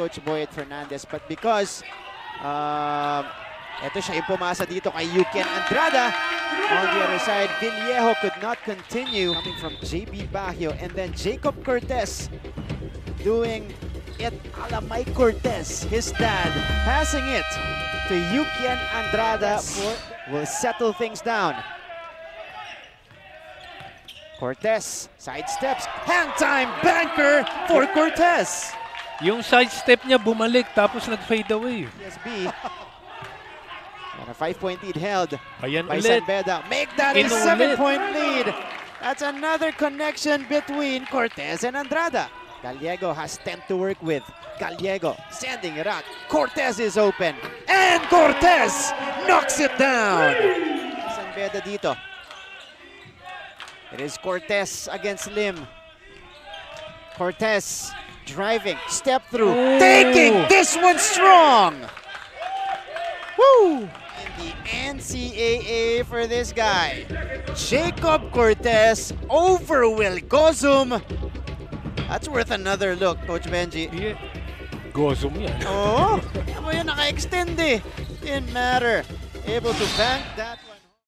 Coach Boyet Fernandez. But because um, ito siya yung pumasa dito kay Yukien Andrada. On the other side, Villejo could not continue. Coming from JB Bahio and then Jacob Cortez doing it a la Mike Cortez, his dad, passing it to Yukien Andrada for, will settle things down. Cortez sidesteps, hand time banker for Cortez. Yung sidestep niya bumalik tapos nag-fade away. PSB. And a five-point lead held Ayan by ulit. San Beda. Make that a Inulit. seven-point lead. That's another connection between Cortez and Andrada. Gallego has 10 to work with. Gallego sending it out. Cortez is open. And Cortez knocks it down. San Beda dito. It is Cortez against Lim. Cortez driving, step through, Ooh. taking this one strong. Woo! The NCAA for this guy, Jacob Cortez over Will Gozum. That's worth another look, Coach Benji. Yeah. Gozum yan. Oh, mo yun naka-extend eh. Didn't matter. Able to bank that.